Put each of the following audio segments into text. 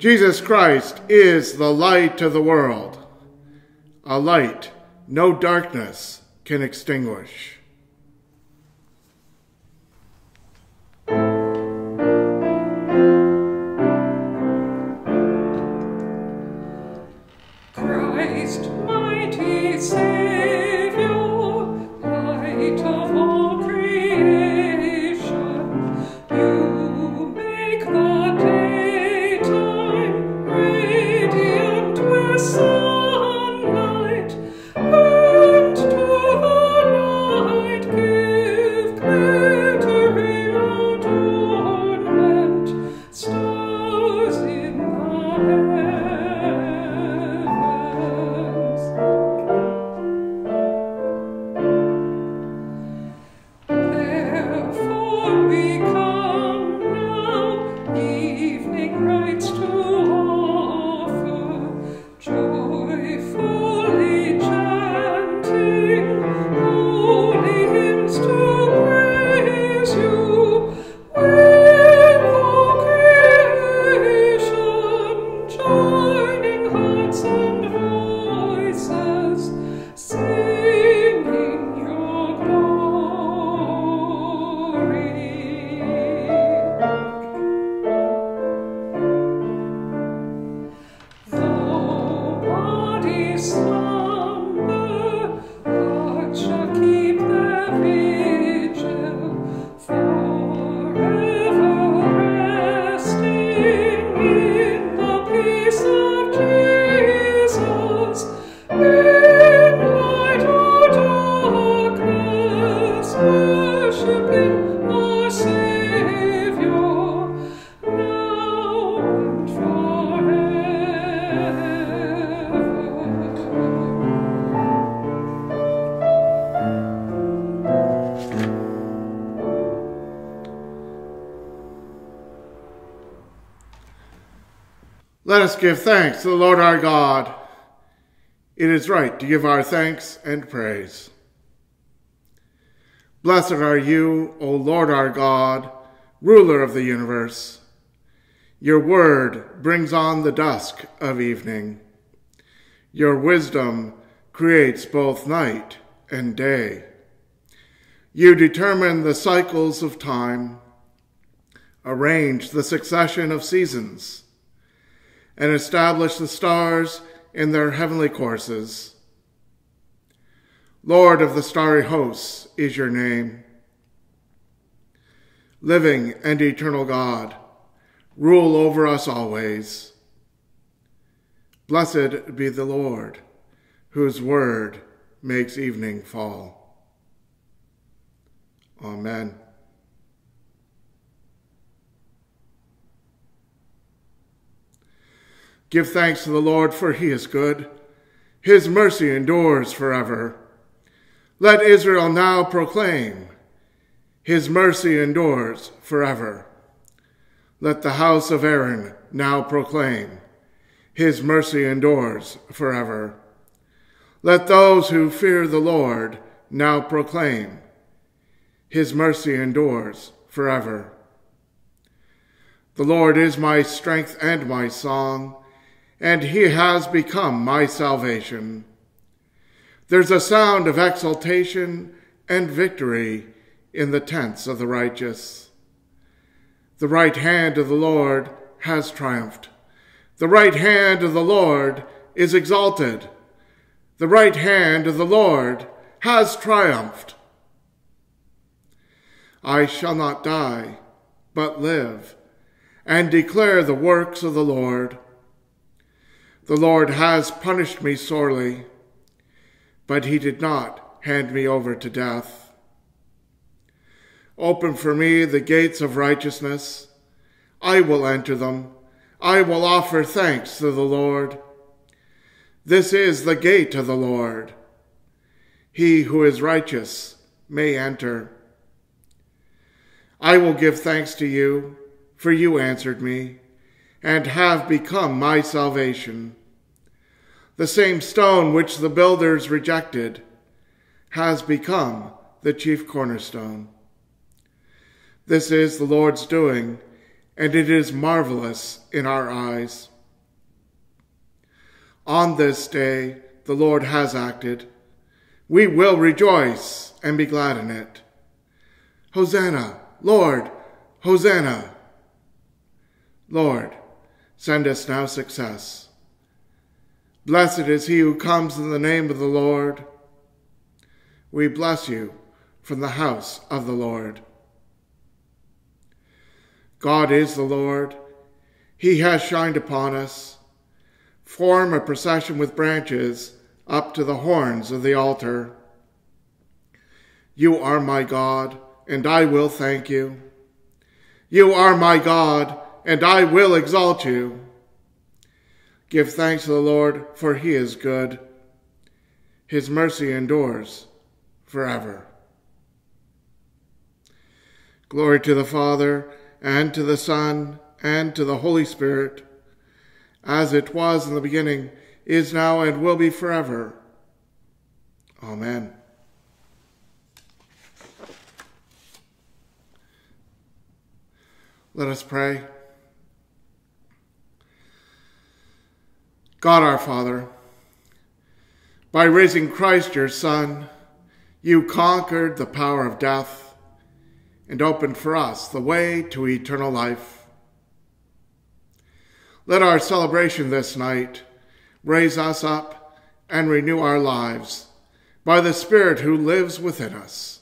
Jesus Christ is the light of the world, a light no darkness can extinguish. Joyfully Let us give thanks to the Lord our God. It is right to give our thanks and praise. Blessed are you, O Lord our God, ruler of the universe. Your word brings on the dusk of evening. Your wisdom creates both night and day. You determine the cycles of time, arrange the succession of seasons, and establish the stars in their heavenly courses. Lord of the starry hosts is your name. Living and eternal God, rule over us always. Blessed be the Lord, whose word makes evening fall. Amen. Give thanks to the Lord, for he is good. His mercy endures forever. Let Israel now proclaim, His mercy endures forever. Let the house of Aaron now proclaim, His mercy endures forever. Let those who fear the Lord now proclaim, His mercy endures forever. The Lord is my strength and my song, and he has become my salvation. There's a sound of exultation and victory in the tents of the righteous. The right hand of the Lord has triumphed. The right hand of the Lord is exalted. The right hand of the Lord has triumphed. I shall not die, but live, and declare the works of the Lord. The Lord has punished me sorely, but he did not hand me over to death. Open for me the gates of righteousness. I will enter them. I will offer thanks to the Lord. This is the gate of the Lord. He who is righteous may enter. I will give thanks to you, for you answered me, and have become my salvation. The same stone which the builders rejected has become the chief cornerstone. This is the Lord's doing, and it is marvelous in our eyes. On this day the Lord has acted. We will rejoice and be glad in it. Hosanna, Lord, Hosanna. Lord, send us now success. Blessed is he who comes in the name of the Lord. We bless you from the house of the Lord. God is the Lord. He has shined upon us. Form a procession with branches up to the horns of the altar. You are my God, and I will thank you. You are my God, and I will exalt you. Give thanks to the Lord, for he is good. His mercy endures forever. Glory to the Father, and to the Son, and to the Holy Spirit, as it was in the beginning, is now, and will be forever. Amen. Let us pray. God our Father, by raising Christ your Son, you conquered the power of death and opened for us the way to eternal life. Let our celebration this night raise us up and renew our lives by the Spirit who lives within us.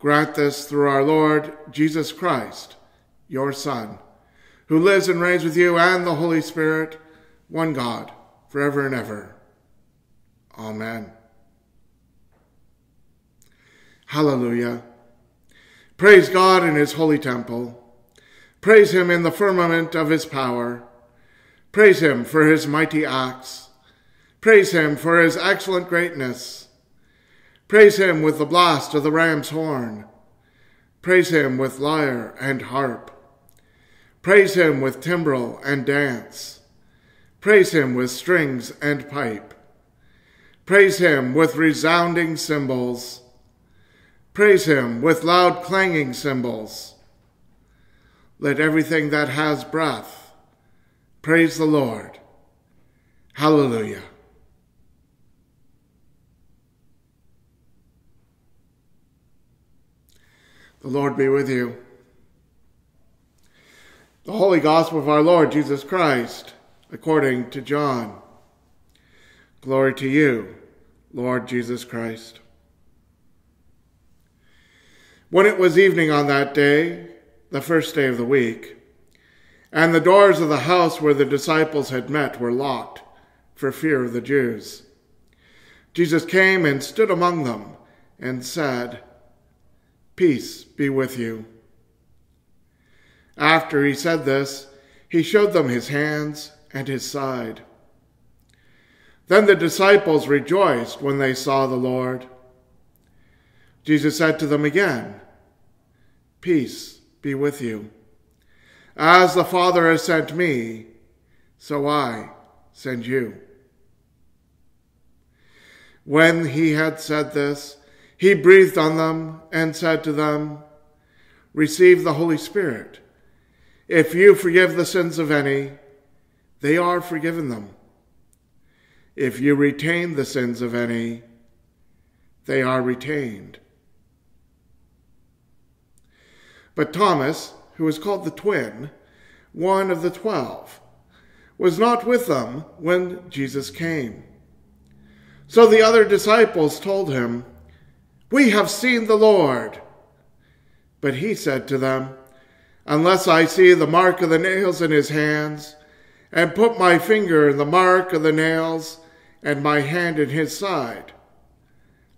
Grant this through our Lord Jesus Christ, your Son, who lives and reigns with you and the Holy Spirit, one God, forever and ever. Amen. Hallelujah. Praise God in his holy temple. Praise him in the firmament of his power. Praise him for his mighty acts. Praise him for his excellent greatness. Praise him with the blast of the ram's horn. Praise him with lyre and harp. Praise him with timbrel and dance. Praise him with strings and pipe. Praise him with resounding cymbals. Praise him with loud clanging cymbals. Let everything that has breath praise the Lord. Hallelujah. The Lord be with you. The Holy Gospel of our Lord Jesus Christ, according to John. Glory to you, Lord Jesus Christ. When it was evening on that day, the first day of the week, and the doors of the house where the disciples had met were locked for fear of the Jews, Jesus came and stood among them and said, Peace be with you. After he said this, he showed them his hands and his side. Then the disciples rejoiced when they saw the Lord. Jesus said to them again, Peace be with you. As the Father has sent me, so I send you. When he had said this, he breathed on them and said to them, Receive the Holy Spirit. If you forgive the sins of any, they are forgiven them. If you retain the sins of any, they are retained. But Thomas, who was called the twin, one of the twelve, was not with them when Jesus came. So the other disciples told him, We have seen the Lord. But he said to them, Unless I see the mark of the nails in his hands, and put my finger in the mark of the nails, and my hand in his side,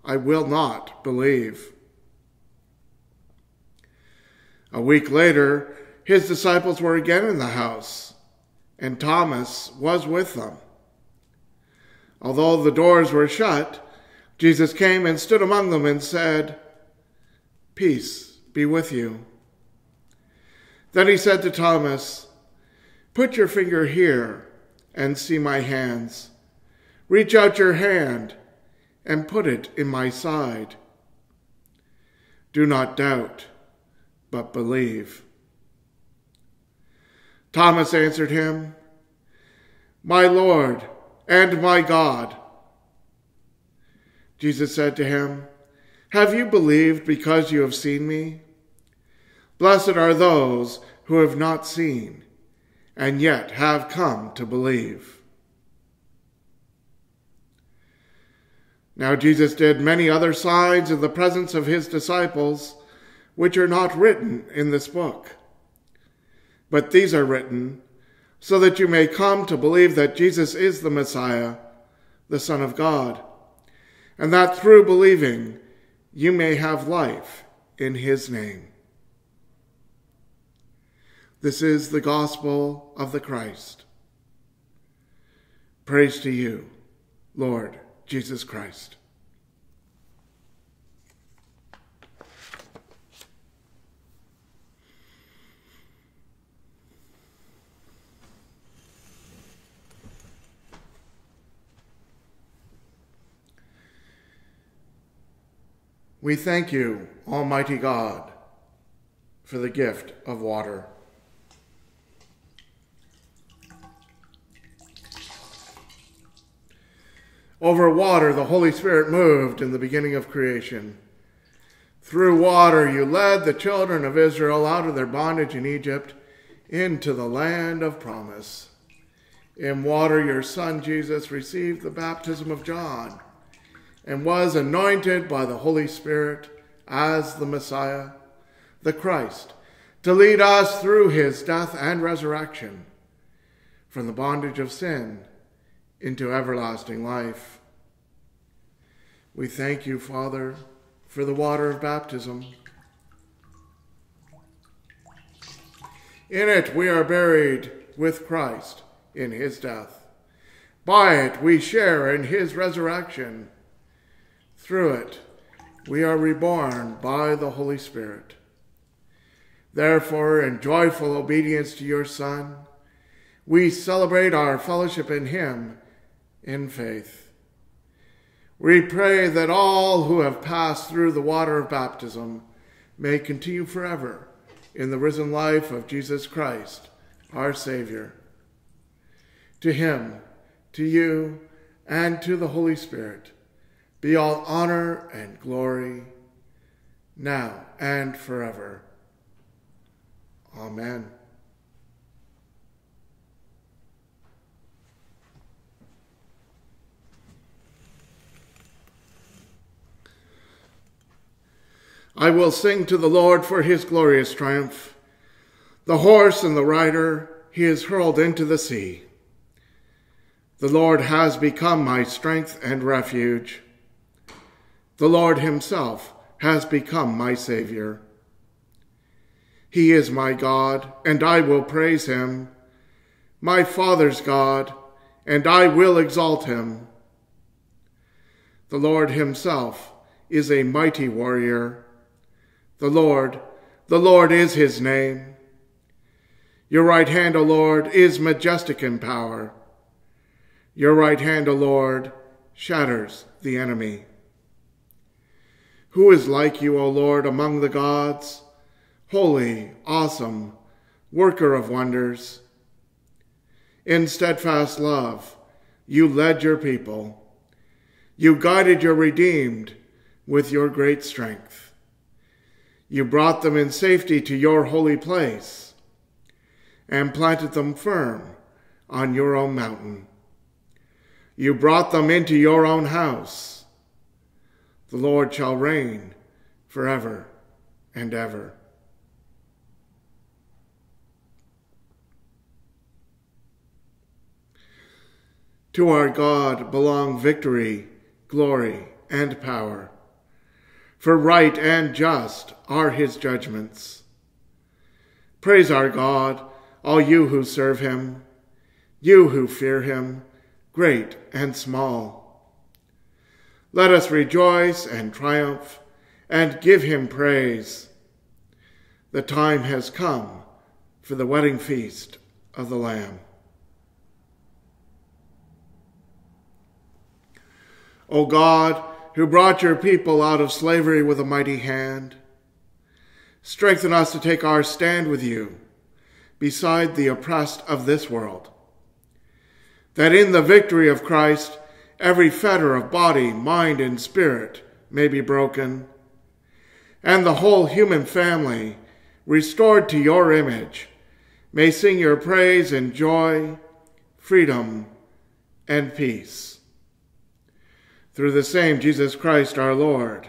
I will not believe. A week later, his disciples were again in the house, and Thomas was with them. Although the doors were shut, Jesus came and stood among them and said, Peace be with you. Then he said to Thomas, Put your finger here and see my hands. Reach out your hand and put it in my side. Do not doubt but believe. Thomas answered him, My Lord and my God. Jesus said to him, Have you believed because you have seen me? Blessed are those who have not seen and yet have come to believe. Now Jesus did many other signs in the presence of his disciples, which are not written in this book. But these are written so that you may come to believe that Jesus is the Messiah, the Son of God, and that through believing you may have life in his name. This is the gospel of the Christ. Praise to you, Lord Jesus Christ. We thank you, Almighty God, for the gift of water. Over water, the Holy Spirit moved in the beginning of creation. Through water, you led the children of Israel out of their bondage in Egypt into the land of promise. In water, your son Jesus received the baptism of John and was anointed by the Holy Spirit as the Messiah, the Christ, to lead us through his death and resurrection from the bondage of sin into everlasting life. We thank you, Father, for the water of baptism. In it we are buried with Christ in his death. By it we share in his resurrection. Through it we are reborn by the Holy Spirit. Therefore, in joyful obedience to your Son, we celebrate our fellowship in him in faith. We pray that all who have passed through the water of baptism may continue forever in the risen life of Jesus Christ, our Savior. To him, to you, and to the Holy Spirit be all honor and glory, now and forever. Amen. I will sing to the Lord for his glorious triumph. The horse and the rider he has hurled into the sea. The Lord has become my strength and refuge. The Lord himself has become my Savior. He is my God, and I will praise him, my Father's God, and I will exalt him. The Lord himself is a mighty warrior. The Lord, the Lord is his name. Your right hand, O Lord, is majestic in power. Your right hand, O Lord, shatters the enemy. Who is like you, O Lord, among the gods? Holy, awesome, worker of wonders. In steadfast love, you led your people. You guided your redeemed with your great strength. You brought them in safety to your holy place and planted them firm on your own mountain. You brought them into your own house. The Lord shall reign forever and ever. To our God belong victory, glory, and power for right and just are his judgments. Praise our God, all you who serve him, you who fear him, great and small. Let us rejoice and triumph and give him praise. The time has come for the wedding feast of the Lamb. O God, who brought your people out of slavery with a mighty hand. Strengthen us to take our stand with you beside the oppressed of this world. that in the victory of Christ every fetter of body, mind, and spirit may be broken, and the whole human family, restored to your image, may sing your praise in joy, freedom, and peace. Through the same Jesus Christ our Lord.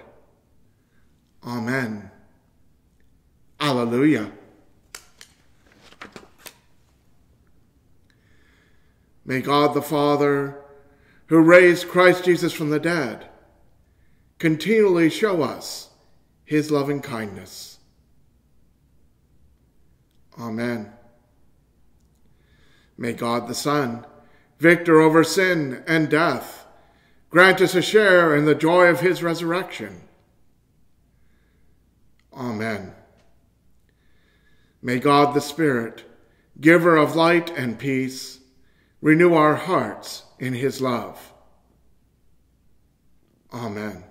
Amen. Alleluia. May God the Father, who raised Christ Jesus from the dead, continually show us his loving kindness. Amen. May God the Son, victor over sin and death, grant us a share in the joy of his resurrection. Amen. May God the Spirit, giver of light and peace, renew our hearts in his love. Amen.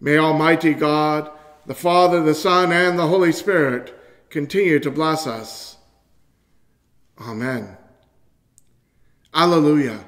May Almighty God, the Father, the Son, and the Holy Spirit continue to bless us. Amen. Alleluia.